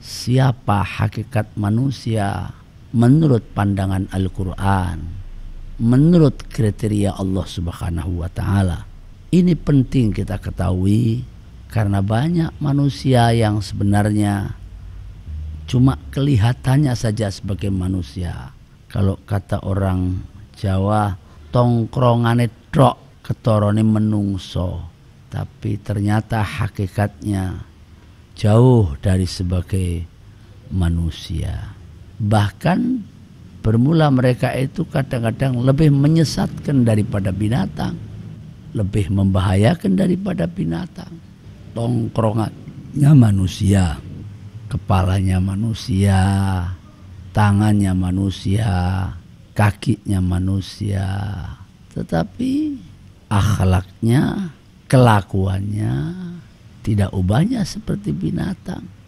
siapa hakikat manusia menurut pandangan Al-Quran, menurut kriteria Allah Subhanahu wa Ta'ala. Ini penting kita ketahui karena banyak manusia yang sebenarnya cuma kelihatannya saja sebagai manusia. Kalau kata orang Jawa, tongkrongane trok ketorone menungso tapi ternyata hakikatnya jauh dari sebagai manusia. Bahkan bermula mereka itu kadang-kadang lebih menyesatkan daripada binatang, lebih membahayakan daripada binatang. Tongkrongannya manusia, kepalanya manusia, tangannya manusia, kakinya manusia, tetapi akhlaknya kelakuannya tidak ubahnya seperti binatang.